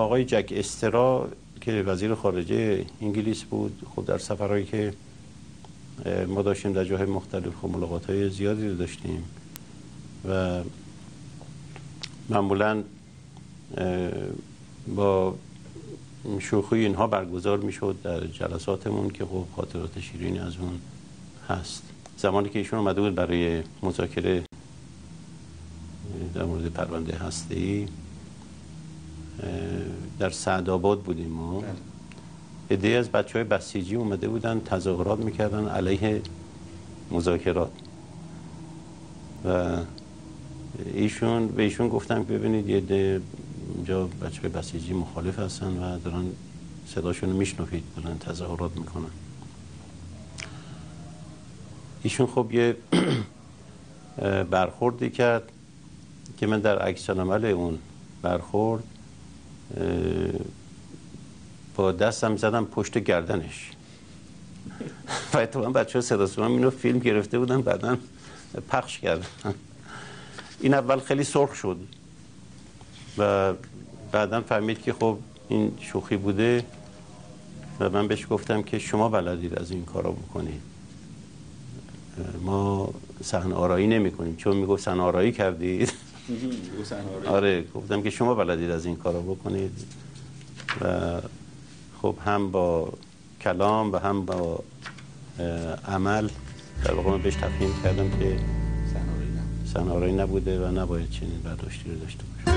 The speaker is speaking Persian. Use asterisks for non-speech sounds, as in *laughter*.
آقای جک استرا که وزیر خارجه انگلیس بود خب در سفرهایی که ما داشتیم در جاهای مختلف خب ملاقات های زیادی رو داشتیم و معمولا با شوخی اینها برگزار می‌شد در جلساتمون که خب خاطرات شیرین از اون هست. زمانی که ایشون اومده بود برای مذاکره در مورد پرونده هسته ای در سعدآباد بودیم ما. بله. عده از بچه های بسیجی اومده بودن تظاهرات می‌کردن علیه مذاکرات. و ایشون به ایشون گفتم که ببینید یه ده اینجا بچه های بسیجی مخالف هستن و دارن صداشون رو میشنفید دارن تظاهرات می‌کنن. ایشون خب یه *clears throat* برخوردی کرد که من در عکس عمل اون برخورد با دستم زدم پشت گردنش. *laughs* و اتفاقا بچه ها صدا سیما اینو فیلم گرفته بودن بعدا پخش کردن. این اول خیلی سرخ شد. و بعدا فهمید که خب این شوخی بوده و من بهش گفتم که شما بلدید از این کارا بکنید. ما سحن آرایی نمی کنیم چون می‌گفت سحن آرایی کردید. *laughs* *laughs* آره گفتم که شما بلدید از این کارا بکنید. و خب هم با کلام و هم با عمل در واقع من بهش تفهیم کردم که سنارایی نبوده. و نباید چنین برداشتی رو داشته باشه